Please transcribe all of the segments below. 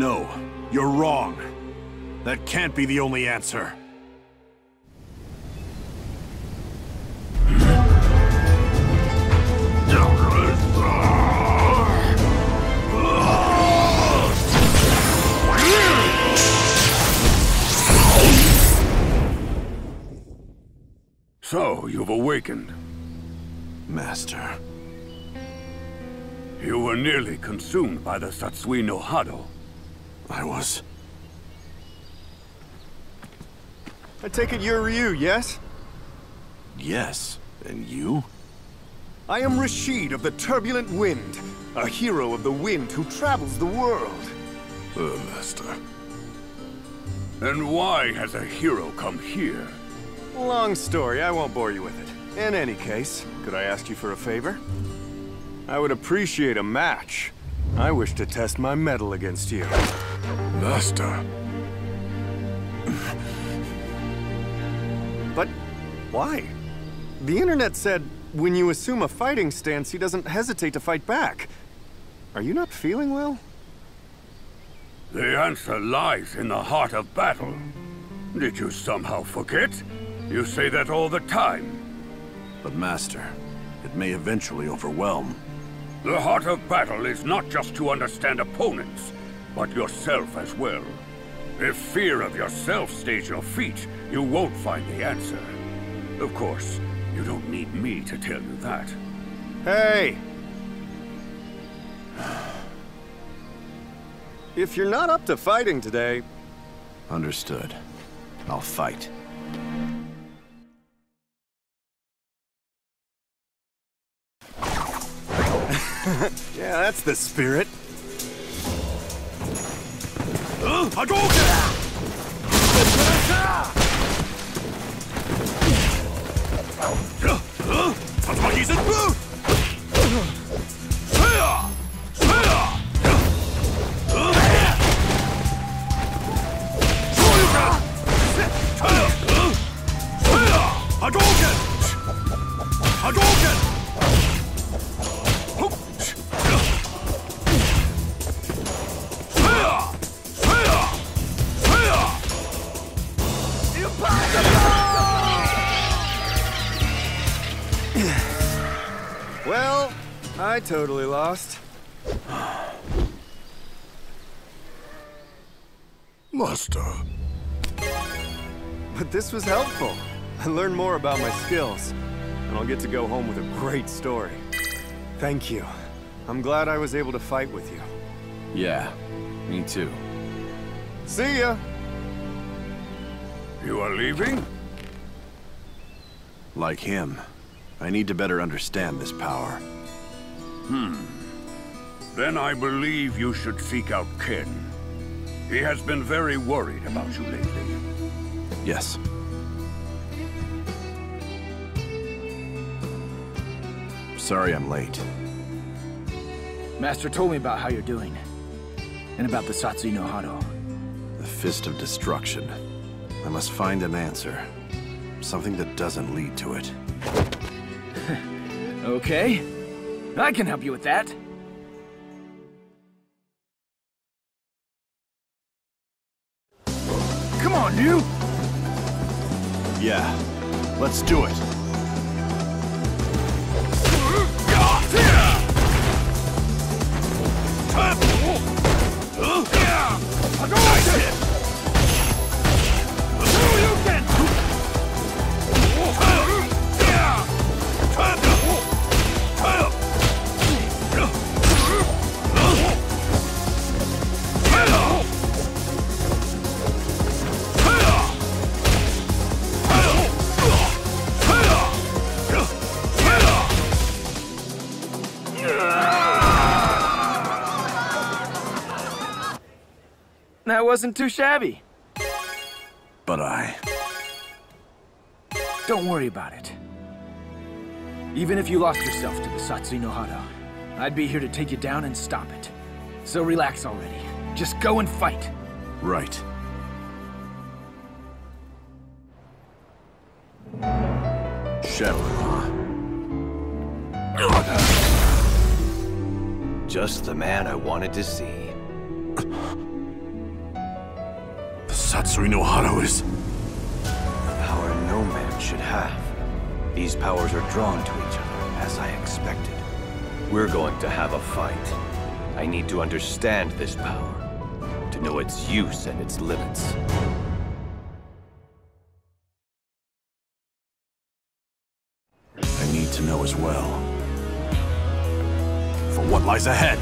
No, you're wrong. That can't be the only answer. So, you've awakened. Master. You were nearly consumed by the Satsui no Hado. I was... I take it you're Ryu, yes? Yes. And you? I am Rashid of the Turbulent Wind, a hero of the wind who travels the world. Uh, Master. And why has a hero come here? Long story, I won't bore you with it. In any case, could I ask you for a favor? I would appreciate a match. I wish to test my mettle against you. Master. But why? The internet said when you assume a fighting stance, he doesn't hesitate to fight back. Are you not feeling well? The answer lies in the heart of battle. Did you somehow forget? You say that all the time. But Master, it may eventually overwhelm. The heart of battle is not just to understand opponents, but yourself as well. If fear of yourself stays your feet, you won't find the answer. Of course, you don't need me to tell you that. Hey! If you're not up to fighting today... Understood. I'll fight. yeah, that's the spirit. Hadouken! I totally lost. Master. But this was helpful. I learned more about my skills, and I'll get to go home with a great story. Thank you. I'm glad I was able to fight with you. Yeah, me too. See ya! You are leaving? Like him, I need to better understand this power. Hmm. Then I believe you should seek out Ken. He has been very worried about you lately. Yes. Sorry I'm late. Master told me about how you're doing. And about the Satsui no Hado. The Fist of Destruction. I must find an answer. Something that doesn't lead to it. Okay. I can help you with that. Come on, you! Yeah, let's do it. That wasn't too shabby. But I... Don't worry about it. Even if you lost yourself to the Satsui no Hado, I'd be here to take you down and stop it. So relax already. Just go and fight. Right. Shepard, Just the man I wanted to see. Satsui no Hado is... Power no man should have. These powers are drawn to each other, as I expected. We're going to have a fight. I need to understand this power, to know its use and its limits. I need to know as well. For what lies ahead.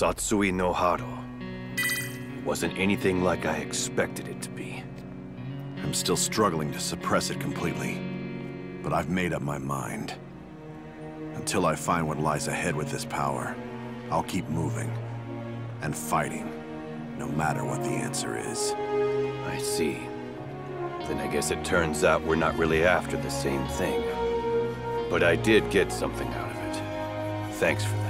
Satsui no Hado. Wasn't anything like I expected it to be. I'm still struggling to suppress it completely. But I've made up my mind. Until I find what lies ahead with this power, I'll keep moving. And fighting, no matter what the answer is. I see. Then I guess it turns out we're not really after the same thing. But I did get something out of it. Thanks for that.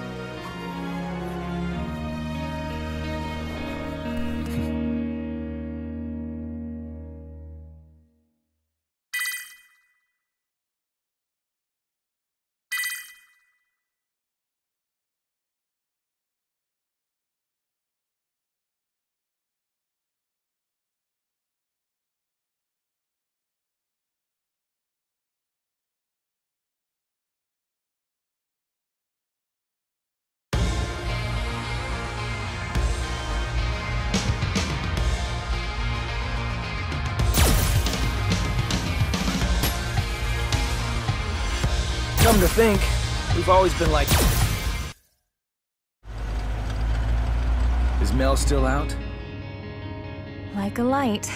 Come to think, we've always been like... Is Mel still out? Like a light.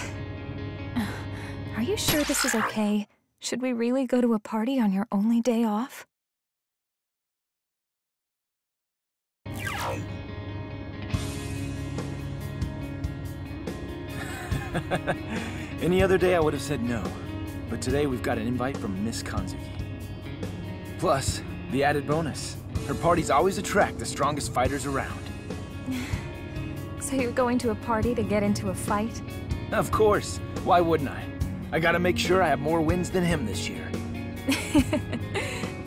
Are you sure this is okay? Should we really go to a party on your only day off? Any other day I would have said no. But today we've got an invite from Miss Kanzuki. Plus, the added bonus. Her parties always attract the strongest fighters around. So you're going to a party to get into a fight? Of course. Why wouldn't I? I gotta make sure I have more wins than him this year.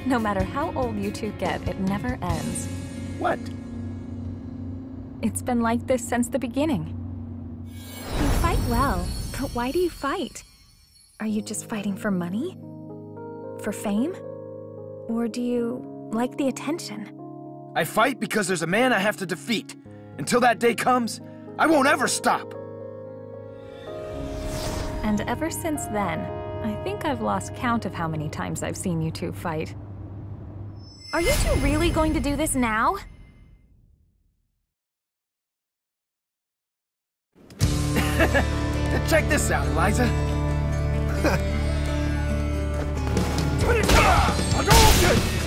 No matter how old you two get, it never ends. What? It's been like this since the beginning. You fight well, but why do you fight? Are you just fighting for money? For fame? Or do you like the attention? I fight because there's a man I have to defeat. Until that day comes, I won't ever stop. And ever since then, I think I've lost count of how many times I've seen you two fight. Are you two really going to do this now? Check this out, Eliza. Ah! Looks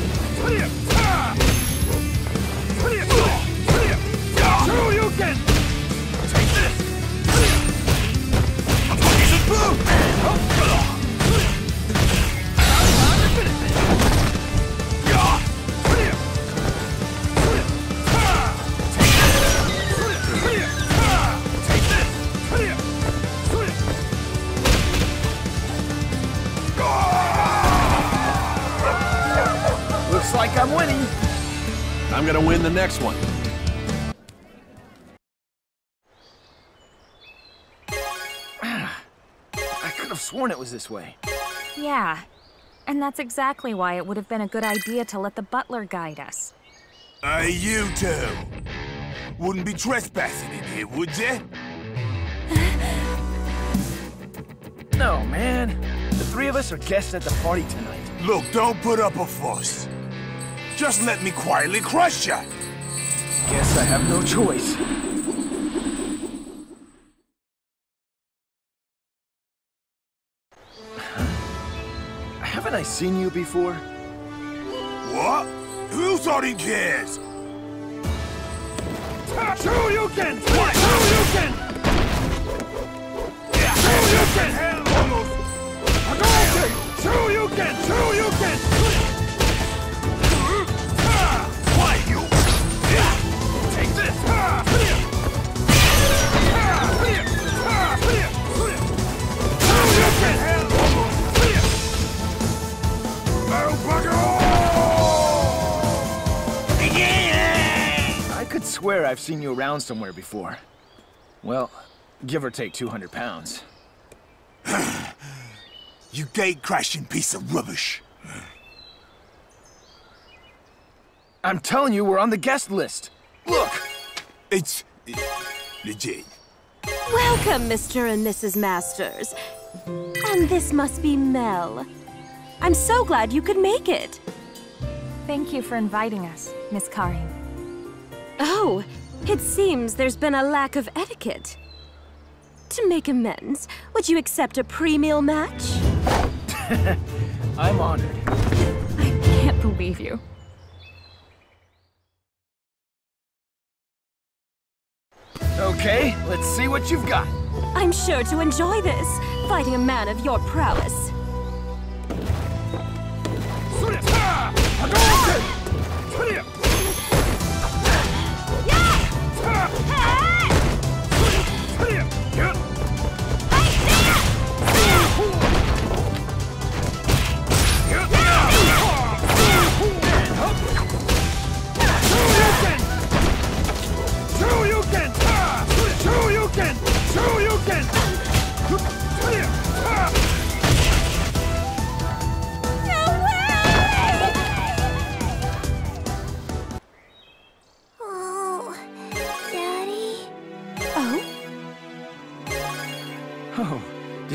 like I'm winning. I'm gonna win the next one. Ah, I could have sworn it was this way. Yeah. And that's exactly why it would have been a good idea to let the butler guide us. Hey, you two. Wouldn't be trespassing in here, would you? No, man. The three of us are guests at the party tonight. Look, don't put up a fuss. Just let me quietly crush ya. Guess I have no choice. Haven't I seen you before? What? Who thought he cares? Shoryuken! What? Shoryuken! Shoryuken! Hadouken! Shoryuken! Shoryuken! Swear I've seen you around somewhere before. Well, give or take 200 pounds. You gate-crashing piece of rubbish. I'm telling you, we're on the guest list. Look! It's... uh, legit. Welcome, Mr. and Mrs. Masters. And this must be Mel. I'm so glad you could make it. Thank you for inviting us, Miss Karin. Oh, it seems there's been a lack of etiquette. To make amends, would you accept a pre-meal match? I'm honored. I can't believe you. Okay, let's see what you've got. I'm sure to enjoy this, fighting a man of your prowess.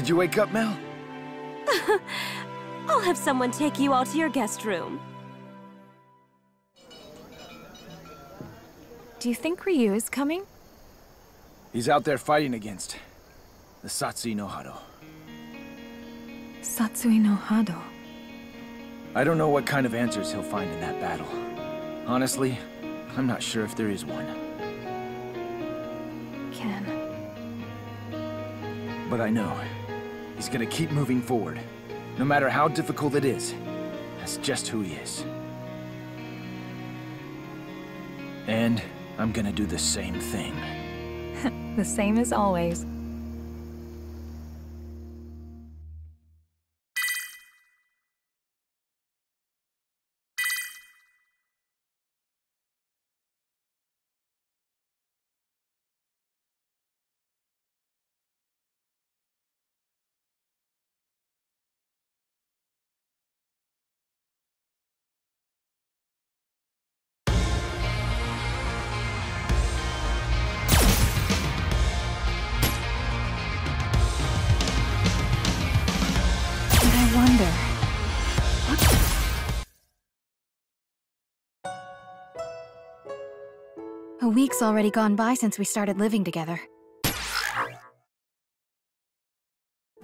Did you wake up, Mel? I'll have someone take you all to your guest room. Do you think Ryu is coming? He's out there fighting against the Satsui no Hado. Satsui no Hado. I don't know what kind of answers he'll find in that battle. Honestly, I'm not sure if there is one. Ken. But I know he's gonna keep moving forward, no matter how difficult it is. That's just who he is. And I'm gonna do the same thing. The same as always. Week's already gone by since we started living together.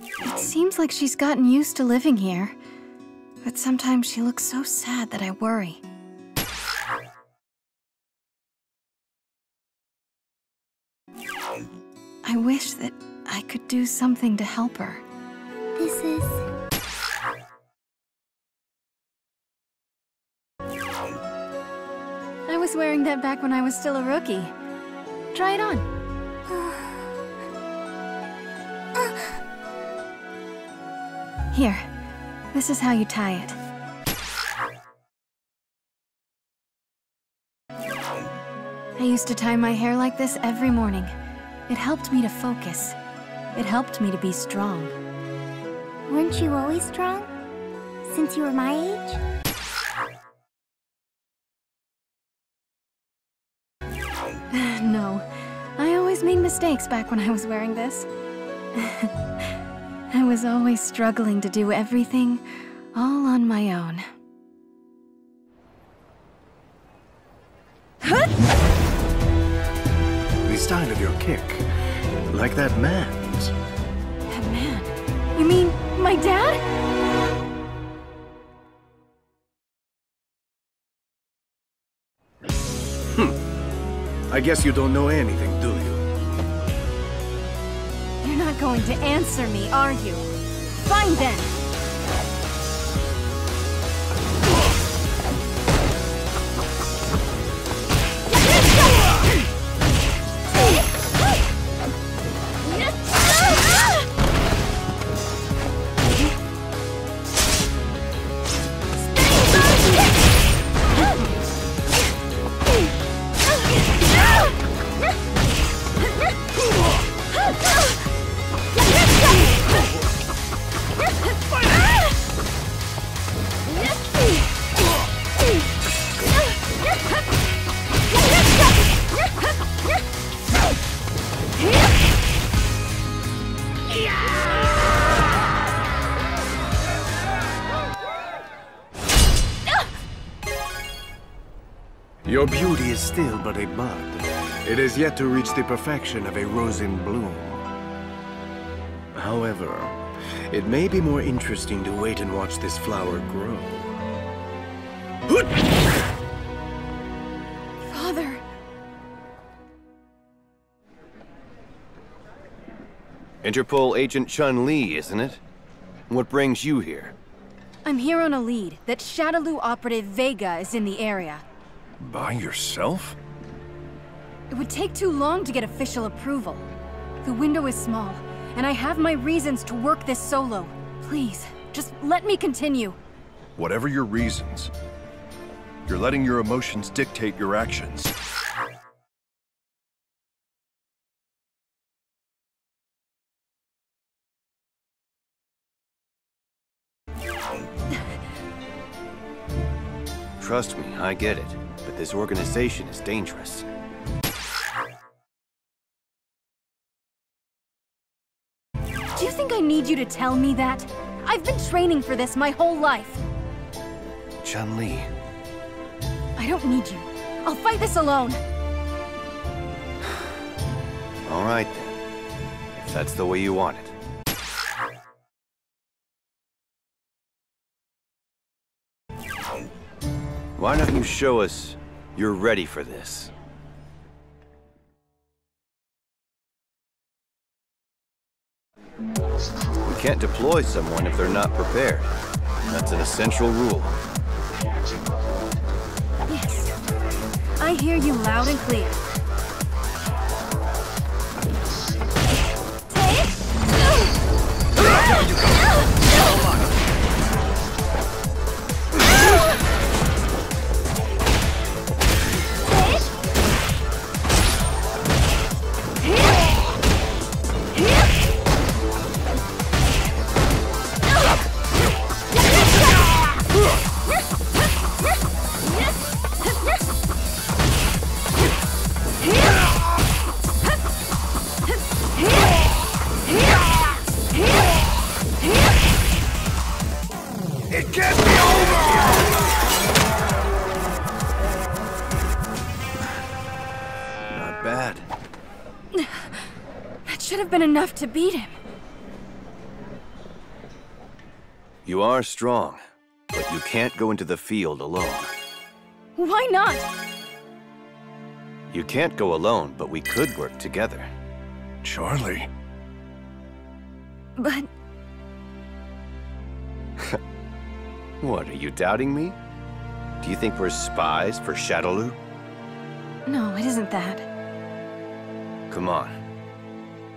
It seems like she's gotten used to living here. But sometimes she looks so sad that I worry. I wish that I could do something to help her. This is... wearing that back when I was still a rookie. Try it on. Here, this is how you tie it. I used to tie my hair like this every morning. It helped me to focus. It helped me to be strong. Weren't you always strong? Since you were my age? Made mistakes back when I was wearing this. I was always struggling to do everything all on my own. Huh? The style of your kick, like that man's. That man? You mean my dad? Hmm. I guess you don't know anything, do you? Not going to answer me, are you? Fine then! Still but a bud. It has yet to reach the perfection of a rose in bloom. However, it may be more interesting to wait and watch this flower grow. Father! Interpol Agent Chun-Li, isn't it? What brings you here? I'm here on a lead that Shadaloo operative Vega is in the area. By yourself? It would take too long to get official approval. The window is small, and I have my reasons to work this solo. Please, just let me continue. Whatever your reasons, you're letting your emotions dictate your actions. Trust me, I get it. This organization is dangerous. Do you think I need you to tell me that? I've been training for this my whole life. Chun-Li, I don't need you. I'll fight this alone. all right then. If that's the way you want it. Why don't you show us you're ready for this? We can't deploy someone if they're not prepared. That's an essential rule. Yes. I hear you loud and clear. It enough to beat him. You are strong, but you can't go into the field alone. Why not? You can't go alone, but we could work together. Charlie. But What, are you doubting me? Do you think we're spies for Shadaloo? no, it isn't that. Come on.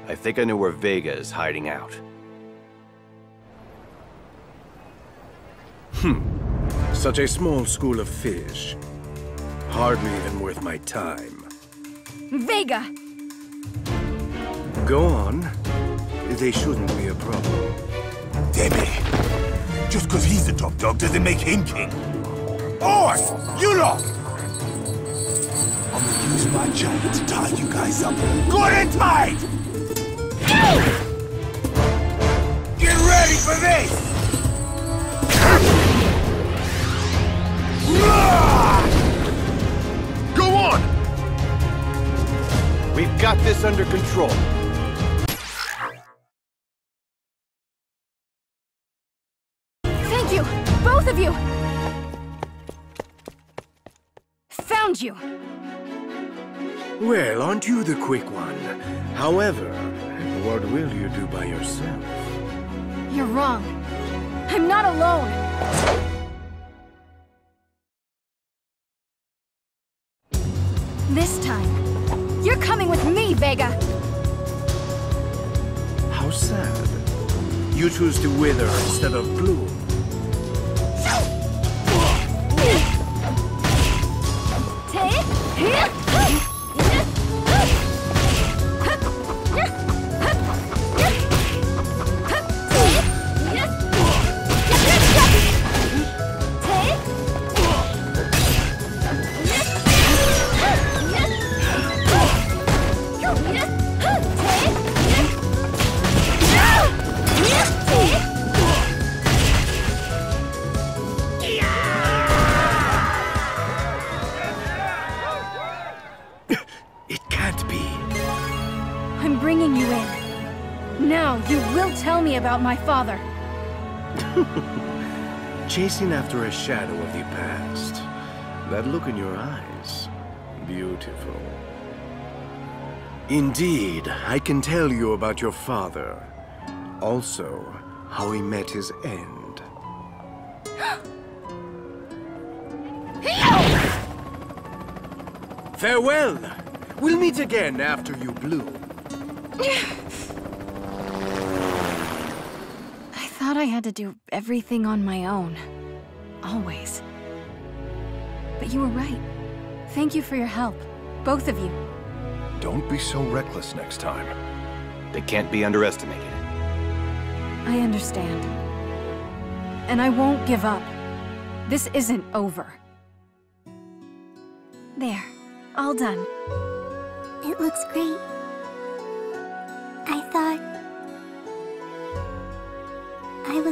I think I know where Vega is hiding out. Hmm. Such a small school of fish. Hardly even worth my time. Vega! Go on. They shouldn't be a problem. Debbie, just because he's the top dog doesn't make him king. Oi, you lot! I'm gonna use my giant to tie you guys up. Good and tight! Get ready for this! Go on! We've got this under control. Thank you! Both of you! Found you! Well, aren't you the quick one? However, what will you do by yourself? You're wrong. I'm not alone! This time, you're coming with me, Vega! How sad. You choose to wither instead of bloom. About my father. Chasing after a shadow of the past. That look in your eyes. Beautiful. Indeed, I can tell you about your father. Also, how he met his end. Farewell! We'll meet again after you bloom. I thought I had to do everything on my own. Always. But you were right. Thank you for your help. Both of you. Don't be so reckless next time. They can't be underestimated. I understand. And I won't give up. This isn't over. There. All done. It looks great.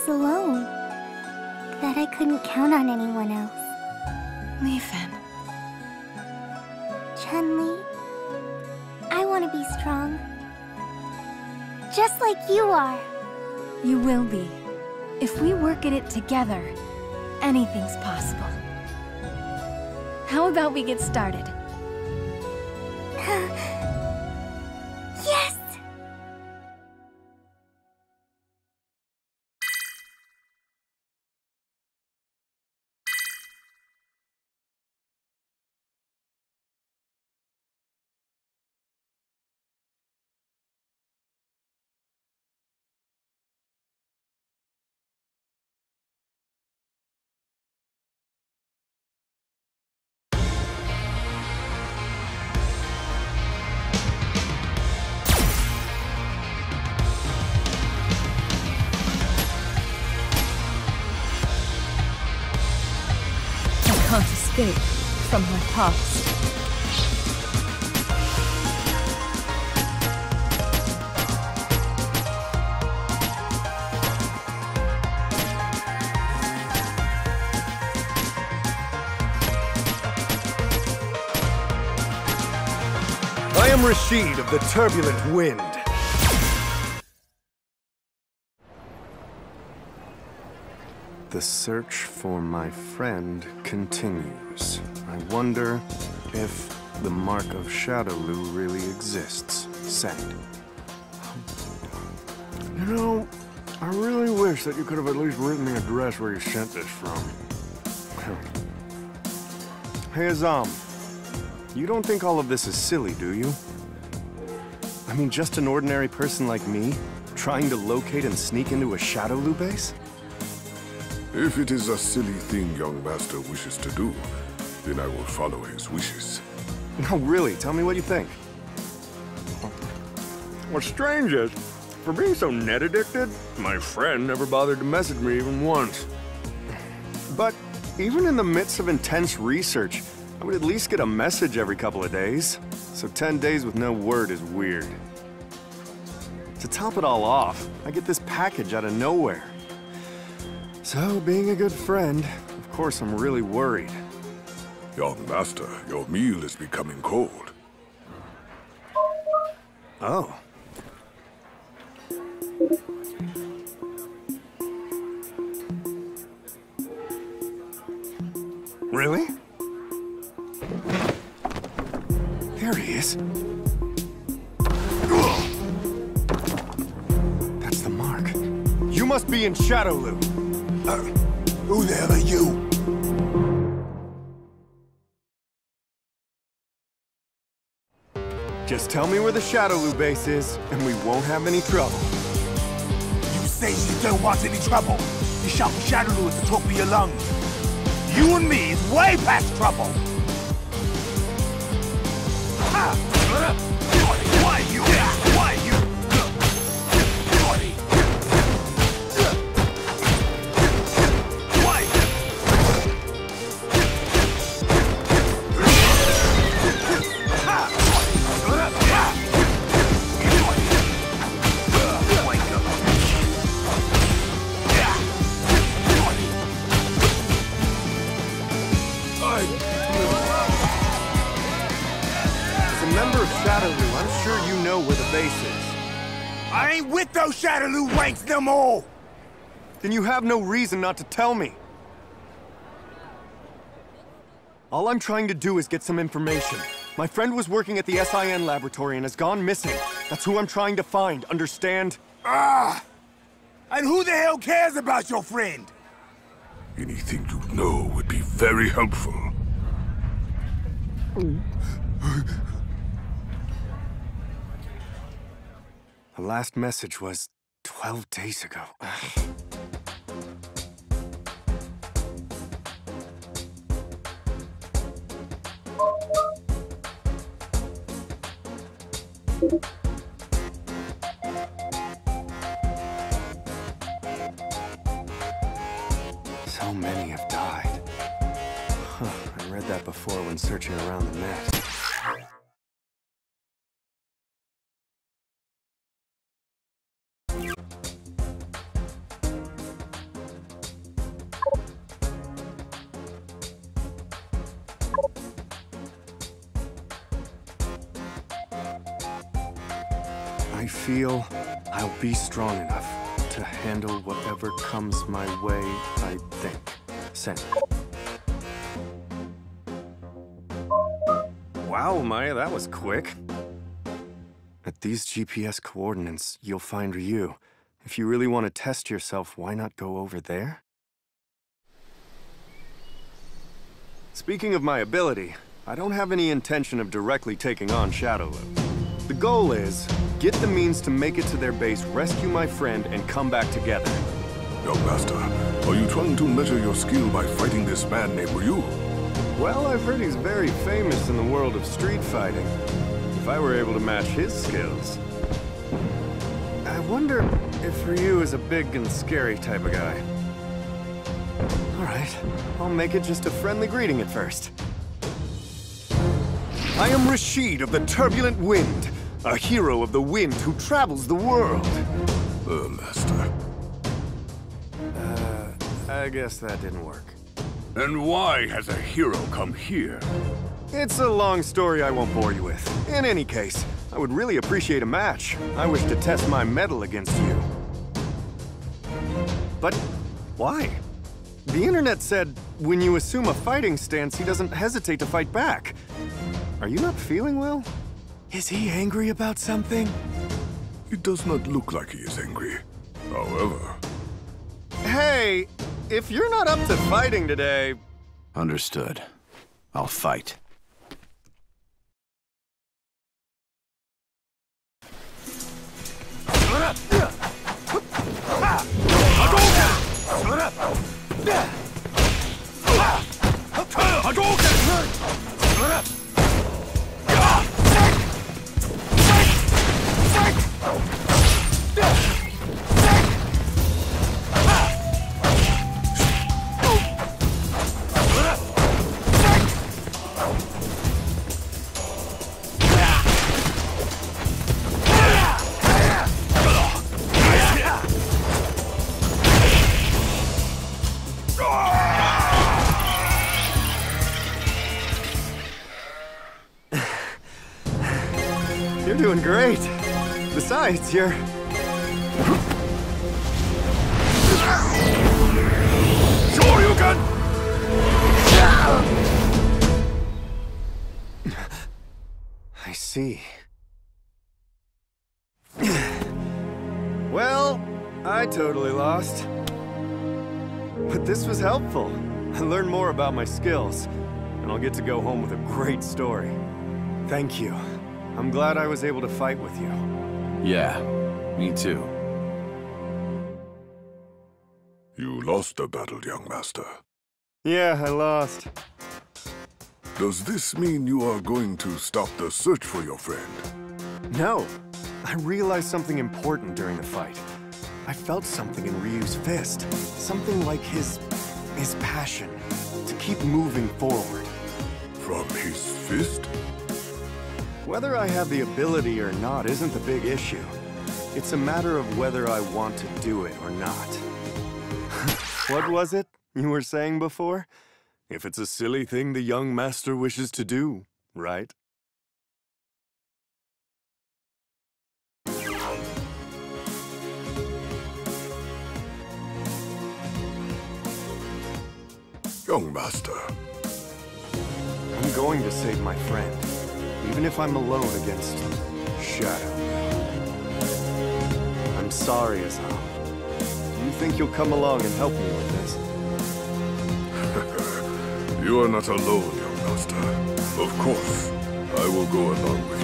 Was alone. That I couldn't count on anyone else. Li-Fen. Chun-Li, I want to be strong. Just like you are. You will be. If we work at it together, anything's possible. How about we get started? escape from my past. I am Rashid of the Turbulent Wind. The search for my friend continues. I wonder if the mark of Shadaloo really exists. Send. You know, I really wish that you could have at least written the address where you sent this from. hey, Azam. You don't think all of this is silly, do you? I mean, just an ordinary person like me, trying to locate and sneak into a Shadaloo base? If it is a silly thing young master wishes to do, then I will follow his wishes. No, really, tell me what you think. What's strange is, for being so net addicted, my friend never bothered to message me even once. But even in the midst of intense research, I would at least get a message every couple of days. So 10 days with no word is weird. To top it all off, I get this package out of nowhere. So, being a good friend, of course I'm really worried. Young master, your meal is becoming cold. Oh. Really? There he is. That's the mark. You must be in Shadaloo. Uh, who the hell are you? Just tell me where the Shadaloo base is, and we won't have any trouble. You say you don't want any trouble. You shout Shadaloo at the top of your lungs. You and me is way past trouble. Ha! Why you? Shadaloo wanks no more! Then you have no reason not to tell me. All I'm trying to do is get some information. My friend was working at the SIN laboratory and has gone missing. That's who I'm trying to find, understand? Ah! And who the hell cares about your friend? Anything you know would be very helpful. The last message was 12 days ago. So many have died. Huh, I read that before when searching around the net. I'll be strong enough to handle whatever comes my way, I think. Sen. Wow, Maya, that was quick. At these GPS coordinates, you'll find Ryu. If you really want to test yourself, why not go over there? Speaking of my ability, I don't have any intention of directly taking on Shadaloo. The goal is, get the means to make it to their base, rescue my friend, and come back together. Young master, are you trying to measure your skill by fighting this man named Ryu? Well, I've heard he's very famous in the world of street fighting. If I were able to match his skills... I wonder if Ryu is a big and scary type of guy. Alright, I'll make it just a friendly greeting at first. I am Rashid of the Turbulent Wind, a hero of the wind who travels the world. Uh, master. Uh, I guess that didn't work. And why has a hero come here? It's a long story I won't bore you with. In any case, I would really appreciate a match. I wish to test my mettle against you. But why? The internet said when you assume a fighting stance, he doesn't hesitate to fight back. Are you not feeling well? Is he angry about something? It does not look like he is angry. However... Hey, if you're not up to fighting today... Understood. I'll fight. Yeah! You're... Sure you can! I see. well, I totally lost. But this was helpful. I learned more about my skills, and I'll get to go home with a great story. Thank you. I'm glad I was able to fight with you. Yeah, me too. You lost the battle, young master. Yeah, I lost. Does this mean you are going to stop the search for your friend? No. I realized something important during the fight. I felt something in Ryu's fist. Something like his... his passion. To keep moving forward. From his fist? Whether I have the ability or not isn't the big issue. It's a matter of whether I want to do it or not. what was it you were saying before? If it's a silly thing the young master wishes to do, right? Young master. I'm going to save my friend, even if I'm alone against Shadow. I'm sorry, Azam. Do you think you'll come along and help me with this? You are not alone, young master. Of course, I will go along with you.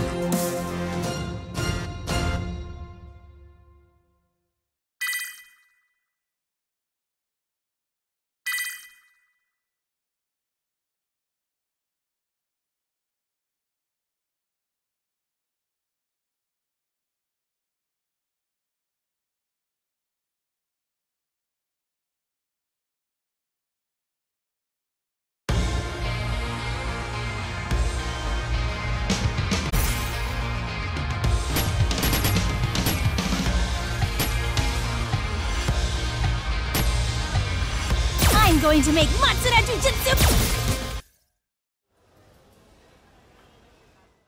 I'm going to make Matsuda Jujutsu!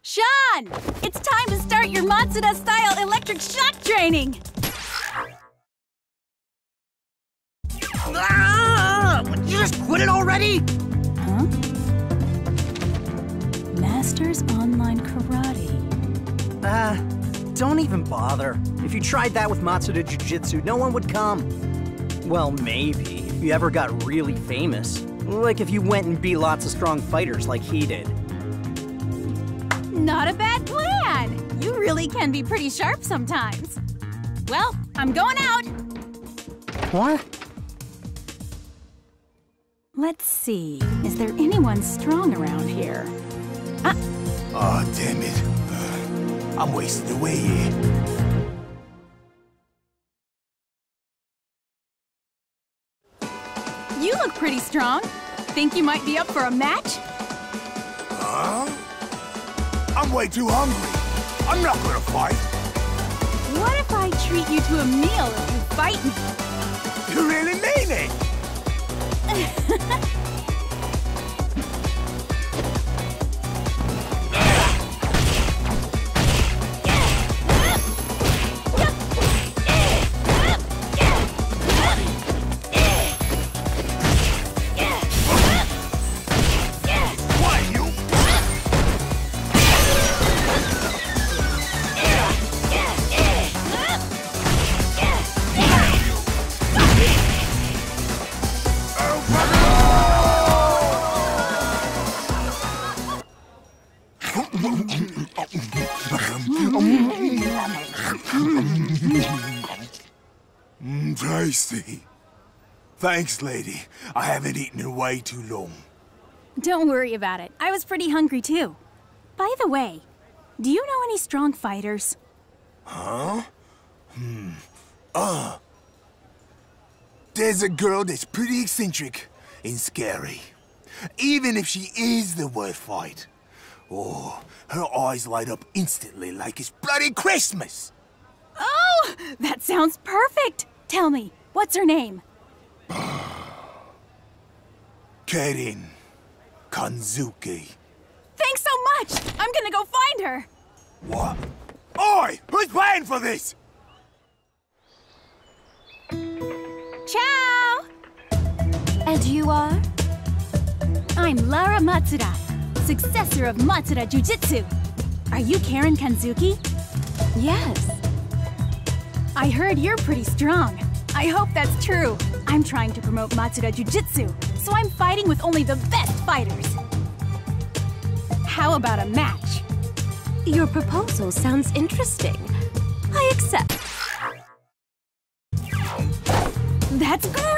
Sean! It's time to start your Matsuda-style electric shock training! Ah! Would you just quit it already? Huh? Masters Online Karate. Ah, don't even bother. If you tried that with Matsuda Jiu-Jitsu, no one would come. Well, maybe, you ever got really famous. Like if you went and beat lots of strong fighters like he did. Not a bad plan! You really can be pretty sharp sometimes. Well, I'm going out! What? Let's see. Is there anyone strong around here? Ah, Oh, damn it. I'm wasting away here. Pretty strong. Think you might be up for a match? Huh? I'm way too hungry. I'm not gonna fight. What if I treat you to a meal if you fight me? You really mean it? Thanks, lady. I haven't eaten in way too long. Don't worry about it. I was pretty hungry too. By the way, do you know any strong fighters? Huh? Hmm. Uh. There's a girl that's pretty eccentric and scary. Even if she is the worst fight. Oh, her eyes light up instantly like it's bloody Christmas. Oh, that sounds perfect. Tell me, what's her name? Karin Kanzuki. Thanks so much. I'm gonna go find her. What? Oi! Who's paying for this? Ciao! And you are? I'm Laura Matsuda, successor of Matsuda Jujitsu. Are you Karin Kanzuki? Yes. I heard you're pretty strong. I hope that's true. I'm trying to promote Matsuda Jujitsu, I'm fighting with only the best fighters. How about a match? Your proposal sounds interesting. I accept. That's great!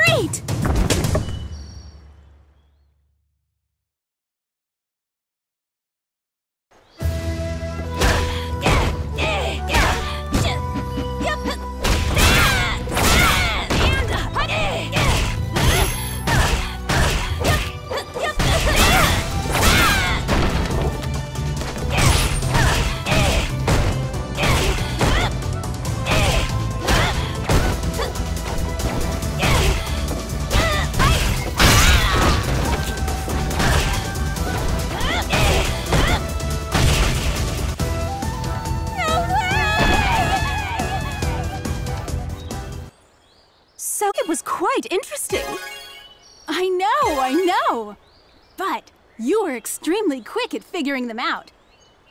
Extremely quick at figuring them out.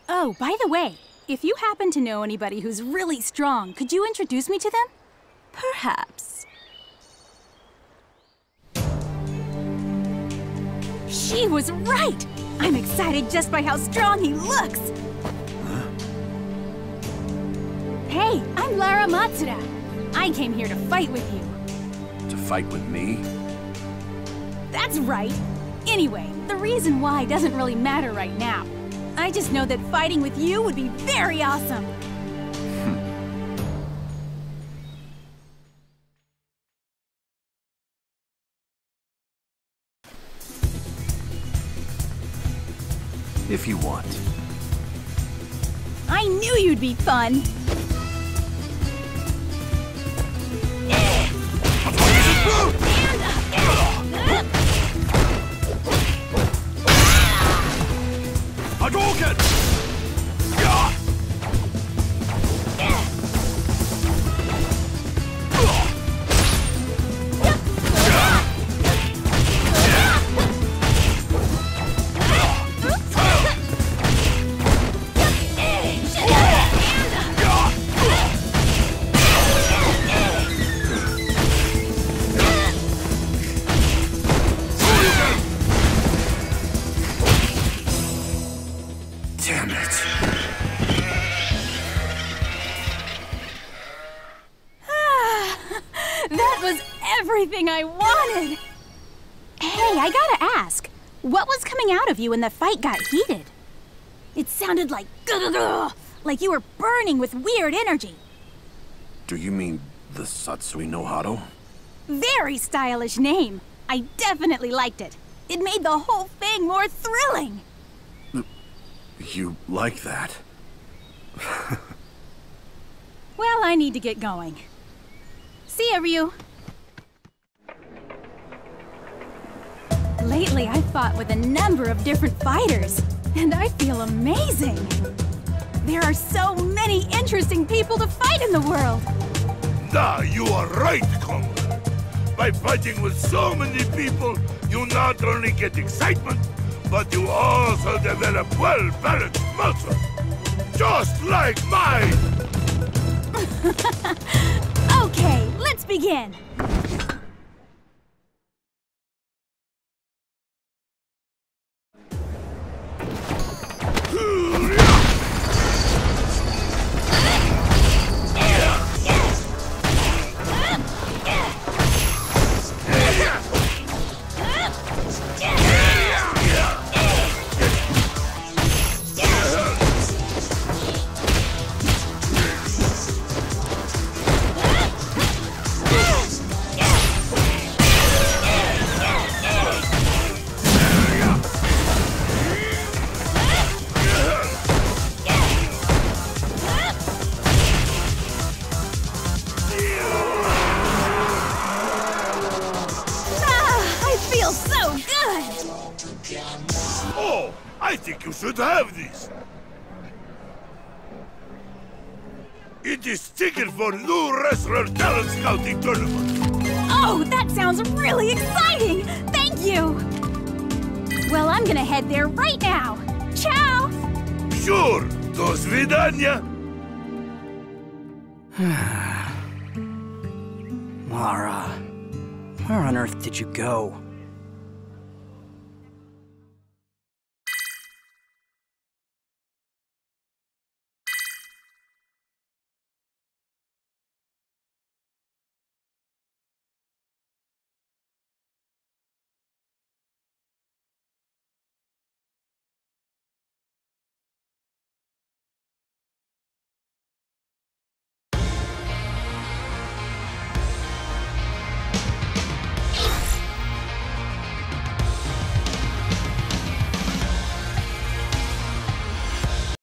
Oh, by the way, if you happen to know anybody who's really strong, could you introduce me to them? Perhaps. She was right! I'm excited just by how strong he looks! Hey, I'm Laura Matsuda. I came here to fight with you. To fight with me? That's right. Anyway, the reason why doesn't really matter right now. I just know that fighting with you would be very awesome. If you want. I knew you'd be fun. Hadouken! Of you when the fight got heated? It sounded like like you were burning with weird energy. Do you mean the Satsui no Hado? Very stylish name. I definitely liked it. It made the whole thing more thrilling. You like that? Well, I need to get going. See ya, Ryu. Lately, I've fought with a number of different fighters, and I feel amazing. There are so many interesting people to fight in the world. Da, you are right, Conga. By fighting with so many people, you not only get excitement, but you also develop well-balanced muscle. Just like mine! okay, let's begin. For new wrestler talent scouting tournament. Oh, that sounds really exciting! Thank you! Well, I'm gonna head there right now. Ciao! Sure, do svidanya. Laura, where on earth did you go?